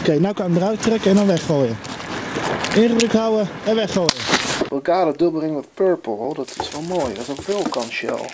Oké, nou kan je hem eruit trekken en dan weggooien. Ingedrukt houden en weggooien. Brocade dubbering met purple, oh, dat is wel mooi. Dat is een vulkan shell.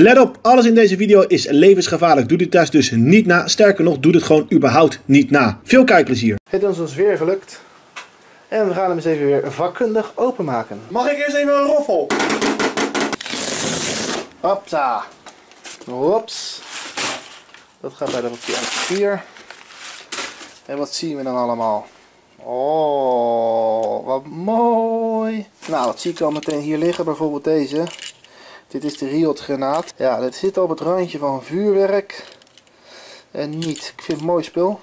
Let op, alles in deze video is levensgevaarlijk. Doe dit thuis dus niet na. Sterker nog, doe dit gewoon überhaupt niet na. Veel kijkplezier. Het is ons weer gelukt. En we gaan hem eens even weer vakkundig openmaken. Mag ik eerst even een roffel? Hopsa. Hops. Dat gaat bij de papier aan het. En wat zien we dan allemaal? Oh, wat mooi. Nou, wat zie ik al meteen hier liggen? Bijvoorbeeld deze. Dit is de Riot granaat. Ja, dit zit op het randje van vuurwerk. En niet. Ik vind het een mooi spul.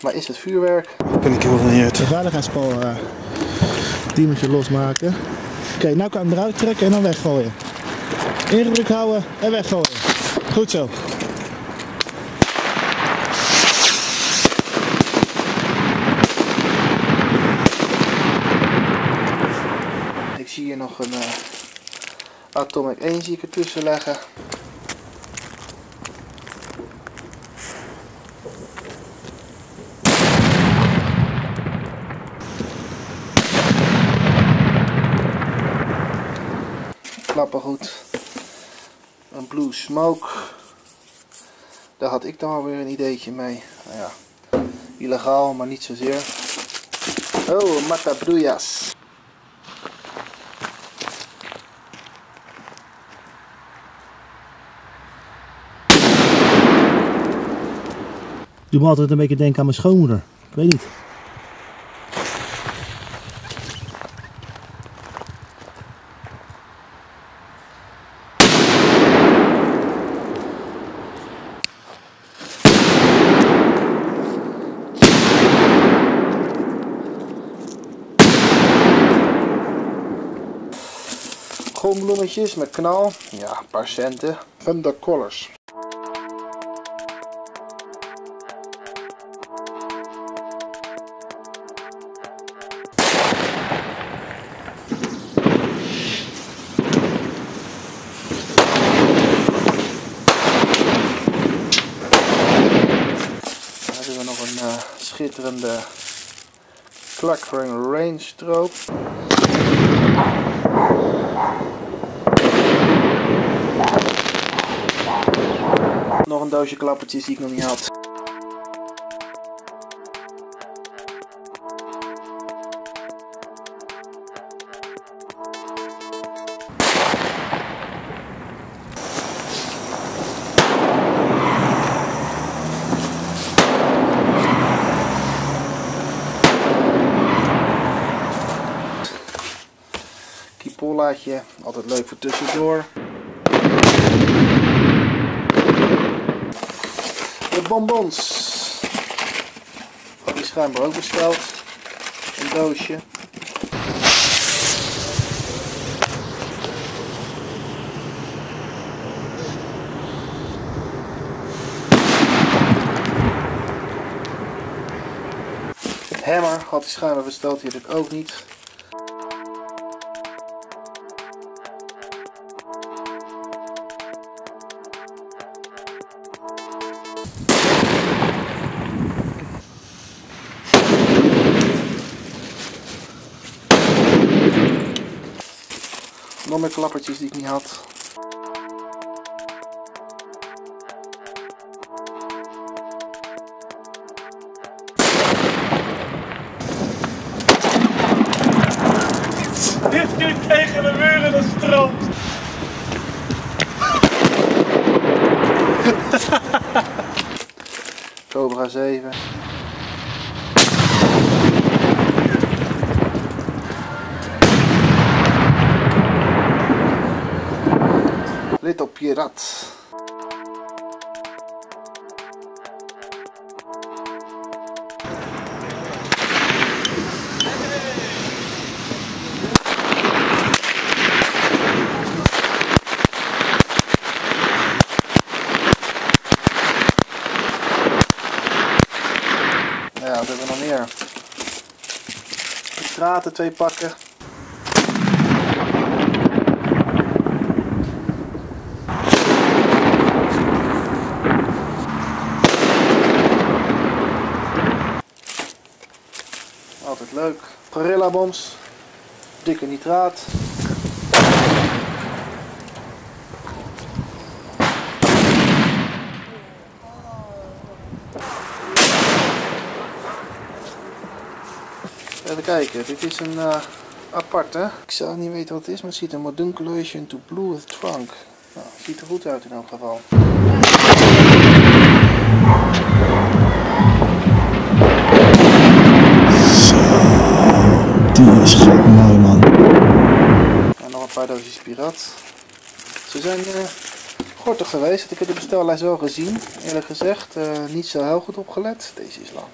Maar is het vuurwerk? Ben ik heel niet uit. De veiligheidsspal uh, die moet je losmaken. Oké, nou kan je hem eruit trekken en dan weggooien. Ingedrukt houden en weggooien. Goed zo. Ik zie hier nog een uh, Atomic 1 zie ik ertussen leggen. Klappen goed. Een Blue Smoke. Daar had ik dan alweer een ideetje mee. Nou ja, illegaal, maar niet zozeer. Oh, Matabrujas. Doe me altijd een beetje denken aan mijn schoonmoeder. Ik weet niet. Gombloemetjes met knal. Ja, een paar centen. Colors. Clark Range stroop. Nog een doosje klappertjes die ik nog niet had. Kipollaatje, altijd leuk voor tussendoor. De bonbons. Die is schijnbaar ook besteld. Een doosje. Hammer had hij schijnbaar besteld, heb ik ook niet. Meer klappertjes die ik niet had. Dit nu tegen de muur en de strand. Cobra 7. Little Pirat. Ja, wat hebben we nog meer? nitraten twee pakken. Altijd leuk. Gorilla bombs. Dikke nitraat. Even kijken, dit is een uh, aparte. Ik zou niet weten wat het is, maar het ziet er Modunculation to Blue with Trunk. Nou, ziet er goed uit in elk geval. Die is gek mooi man. En nog een paar doosjes pirat. Ze zijn uh, gortig geweest. Ik heb de bestellijst wel gezien. Eerlijk gezegd, uh, niet zo heel goed opgelet. Deze is lang.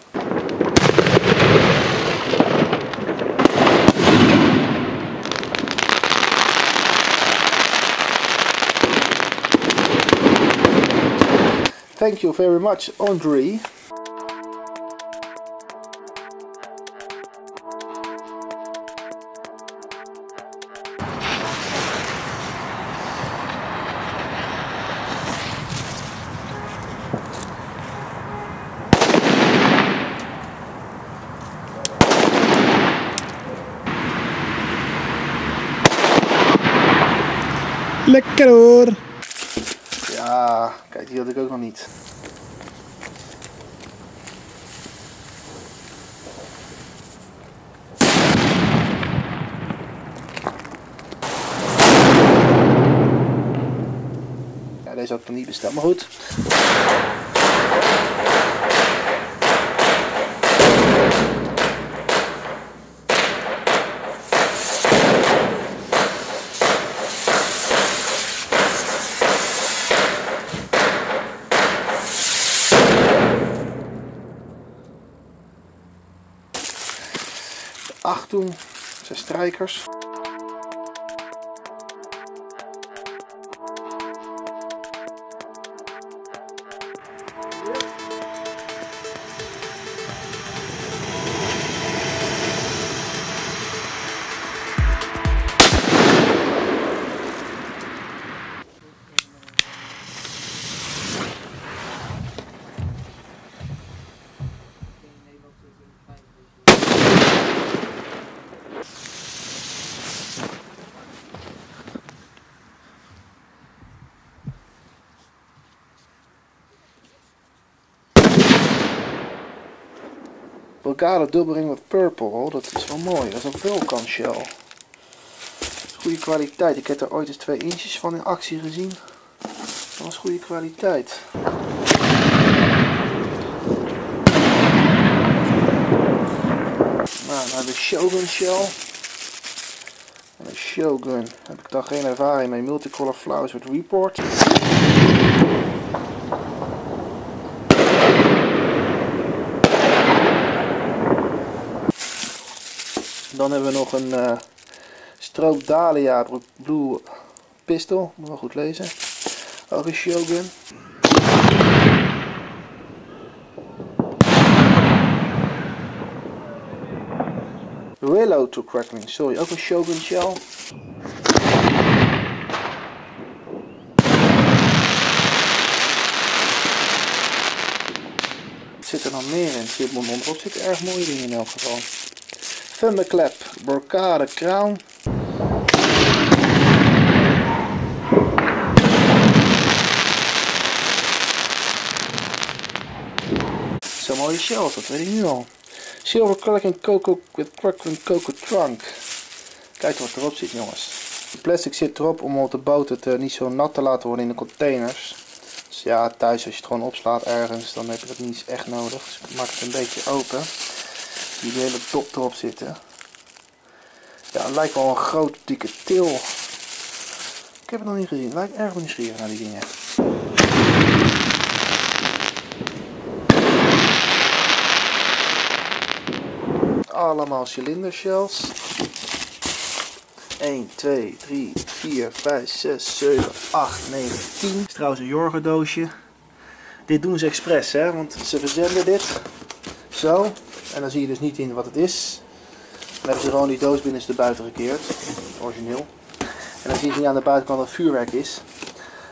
Thank you very much, Andre. Lekker hoor. Ja, kijk, die had ik ook nog niet. Ja, deze had ik nog niet besteld, maar goed. Zijn strijkers. Bulgare dubbering met purple, dat is wel mooi. Dat is een vulkan shell. Goede kwaliteit. Ik heb er ooit eens twee inches van in actie gezien. Dat was goede kwaliteit. Nou, naar de Shogun shell. En de Shogun heb ik dan geen ervaring mee. Multicolor flowers with report. Dan hebben we nog een uh, Stroke Dahlia Blue Pistol. Moet wel goed lezen. Ook een Shogun. Willow to Crackling, sorry, ook een Shogun Shell. Zit er nog meer in? Zit mijn op zit erg mooie dingen in elk geval. Thunderclap, Brocade Crown. Zo mooie shells, dat weet ik nu al. Silver Crackling Coco with Crackling Coco Trunk. Kijk wat erop zit jongens. De plastic zit erop om op de boot het niet zo nat te laten worden in de containers. Dus ja, thuis als je het gewoon opslaat ergens, dan heb je dat niet echt nodig. Dus ik maak het een beetje open die hele top erop zitten. Ja, het lijkt wel een groot dikke til. Ik heb het nog niet gezien. Het lijkt erg nieuwsgierig naar die dingen. Allemaal cilinder shells. 1, 2, 3, 4, 5, 6, 7, 8, 9, 10. Dit is trouwens een Jorgen doosje. Dit doen ze expres, hè, want ze verzenden dit zo. En dan zie je dus niet in wat het is. Dan hebben ze gewoon die doos binnenste buiten gekeerd. Origineel. En dan zien ze niet aan de buitenkant dat vuurwerk is.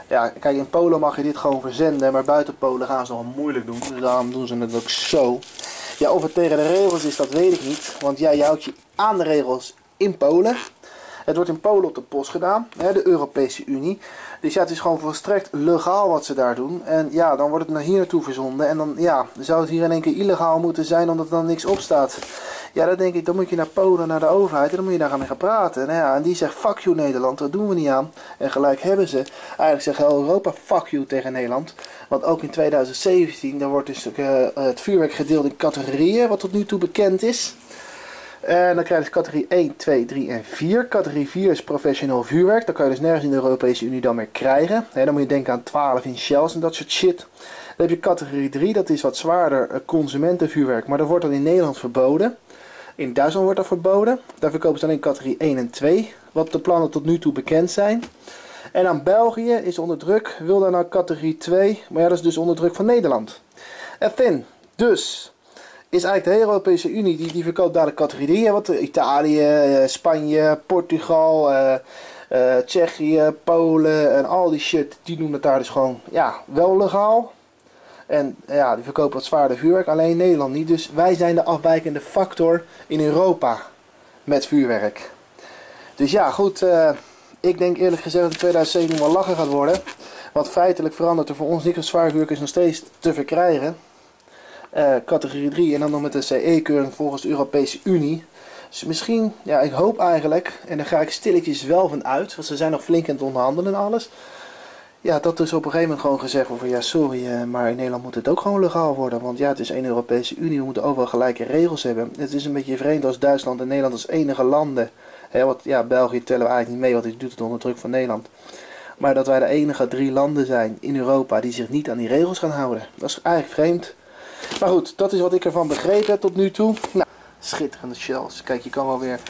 Ja, kijk, in Polen mag je dit gewoon verzenden, maar buiten Polen gaan ze nog moeilijk doen. Dus daarom doen ze het ook zo. Ja, of het tegen de regels is, dat weet ik niet. Want ja, je houdt je aan de regels in Polen. Het wordt in Polen op de post gedaan, hè, de Europese Unie. Dus ja, het is gewoon volstrekt legaal wat ze daar doen. En ja, dan wordt het naar hier naartoe verzonden. En dan ja, zou het hier in één keer illegaal moeten zijn omdat er dan niks op staat. Ja, dan denk ik, dan moet je naar Polen, naar de overheid en dan moet je daar gaan mee gaan praten. En, die zegt, fuck you Nederland, dat doen we niet aan. En gelijk hebben ze. Eigenlijk zegt heel Europa, fuck you tegen Nederland. Want ook in 2017, dan wordt dus uh, het vuurwerk gedeeld in categorieën, wat tot nu toe bekend is. En dan krijg je categorie 1, 2, 3 en 4. Categorie 4 is professioneel vuurwerk. Dat kan je dus nergens in de Europese Unie dan meer krijgen. En dan moet je denken aan 12 in shells en dat soort shit. Dan heb je categorie 3, dat is wat zwaarder eh, consumentenvuurwerk. Maar dat wordt dan in Nederland verboden. In Duitsland wordt dat verboden. Daar verkopen ze alleen categorie 1 en 2. Wat de plannen tot nu toe bekend zijn. En aan België is onder druk. Wil daar naar categorie 2. Maar ja, dat is dus onder druk van Nederland. En fin. Dus is eigenlijk de hele Europese Unie, die, die verkoopt daar de categorieën. Wat Italië, eh, Spanje, Portugal, uh, Tsjechië, Polen en al die shit, die doen het daar dus gewoon ja, wel legaal. En ja, die verkopen wat zwaarder vuurwerk, alleen Nederland niet. Dus wij zijn de afwijkende factor in Europa met vuurwerk. Dus ja, goed. ik denk eerlijk gezegd dat in 2017 wel lachen gaat worden. Want feitelijk verandert er voor ons niks. Zwaar vuurwerk is nog steeds te verkrijgen. Uh, categorie 3 en dan nog met de CE-keuring volgens de Europese Unie. Dus misschien, ja, ik hoop eigenlijk, en daar ga ik stilletjes wel van uit, want ze zijn nog flink aan het onderhandelen en alles. Ja, dat dus op een gegeven moment gewoon gezegd wordt van ja, sorry, uh, maar in Nederland moet het ook gewoon legaal worden. Want ja, het is één Europese Unie, we moeten overal gelijke regels hebben. Het is een beetje vreemd als Duitsland en Nederland als enige landen. Hè, wat, ja, België tellen we eigenlijk niet mee, want die doet het onder druk van Nederland. Maar dat wij de enige drie landen zijn in Europa die zich niet aan die regels gaan houden. Dat is eigenlijk vreemd. Maar goed, dat is wat ik ervan begrepen tot nu toe. Nou, schitterende shells. Kijk, je kan wel weer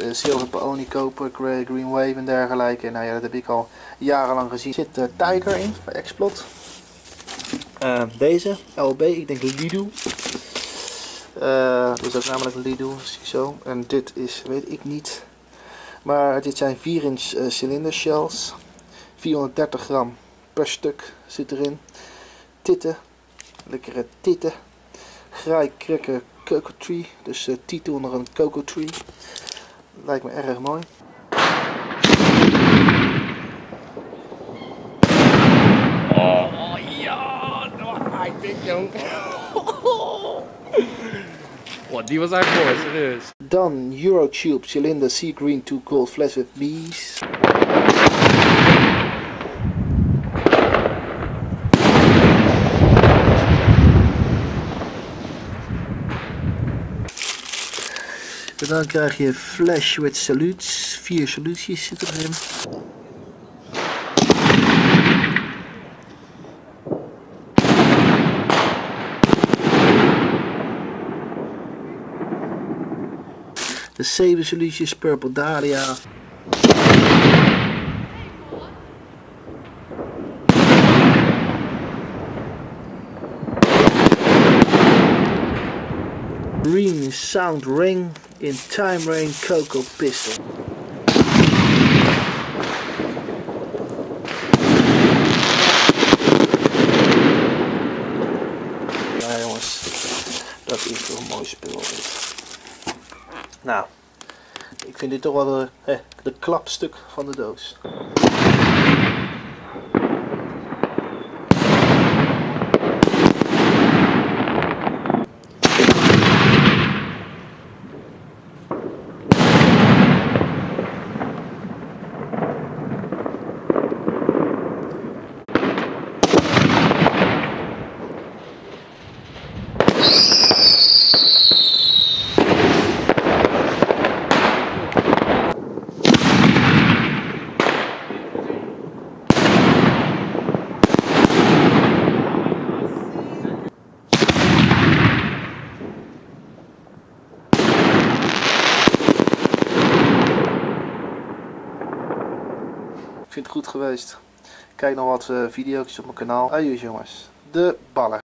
uh, Silver Peony kopen, Green Wave en dergelijke. Nou ja, dat heb ik al jarenlang gezien. Er zit uh, Tiger in, bij Explot. Uh, deze, LB, ik denk Lido. dat is ook namelijk Lido, zo. En dit is, weet ik niet. Maar dit zijn 4 inch cilinder shells. 430 gram per stuk zit erin. Titten, lekkere titten. Graai krekken cocoa tree. Dus uh, titel onder een cocoa tree. Lijkt me erg mooi. Oh ja, I think jong. Wat, die was eigenlijk mooi, serieus. Dan Eurotube Cylinder Sea Green 2 Cold Flash with Bees. En dan krijg je Flash with Salutes. Vier soluties zitten erin. De zeven soluties Purple Dahlia. Green Sound Ring in Time Rain Cocoa Pistol. Ja jongens, dat is toch een mooi spul. Nou, ik vind dit toch wel eh, de klapstuk van de doos. Goed geweest. Kijk nog wat uh, video's op mijn kanaal. Adieu jongens. De ballen.